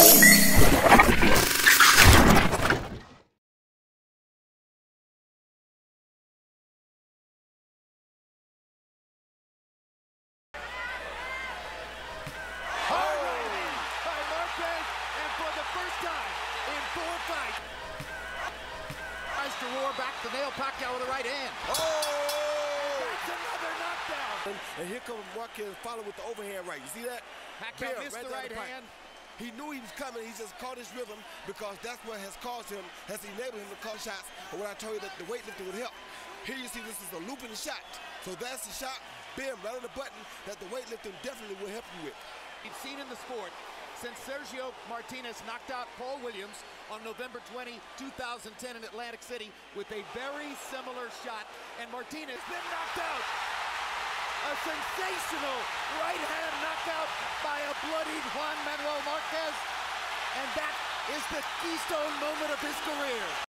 and for the first time in four fights. Tries to roar back to nail Pacquiao with the right hand. Oh! That's another knockdown. And here comes Marquez follow with the overhand right. You see that? Pacquiao missed the right hand. He knew he was coming. He just caught his rhythm because that's what has caused him, has enabled him to call shots. And when I told you that the weightlifting would help, here you see this is a looping shot. So that's the shot, bam, right on the button that the weightlifting definitely will help you with. We've seen in the sport since Sergio Martinez knocked out Paul Williams on November 20, 2010 in Atlantic City with a very similar shot. And Martinez been knocked out. Sensational right hand knockout by a bloodied Juan Manuel Marquez. And that is the keystone moment of his career.